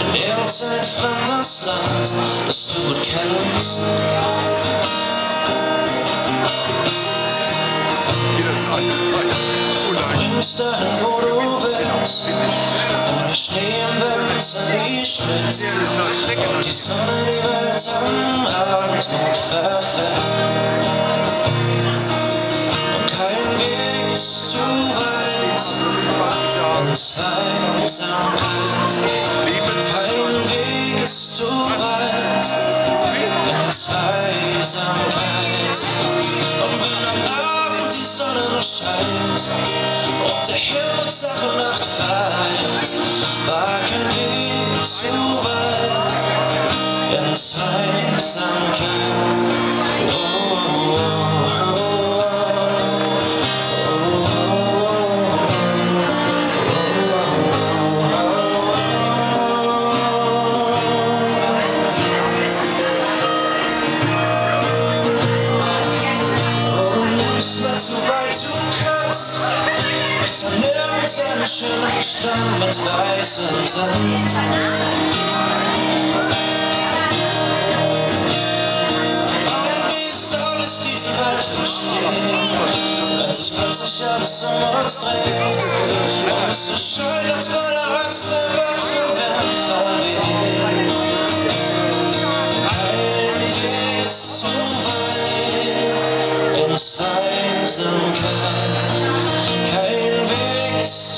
in irgendein fremdes Land, das du gut kennst. Bring mich dahin, wo du willst, wo der Schnee im Winter nie schmilzt und die Sonne die Welt am Abendrot verfällt. Scheint und der Himmel und Nacht vereint, war kein Weg zu weit ins Einsamkeit. An irgendeinen schönen Strand mit weißem Sand. Wenn sich plötzlich alles um uns dreht? Und es so schön, als würde der Rest der Welt vom Wind verweht. Kein Weg ist zu weit ins Einsamkeit.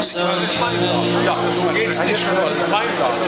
Ja, so geht's nicht. Das ist mein Glas.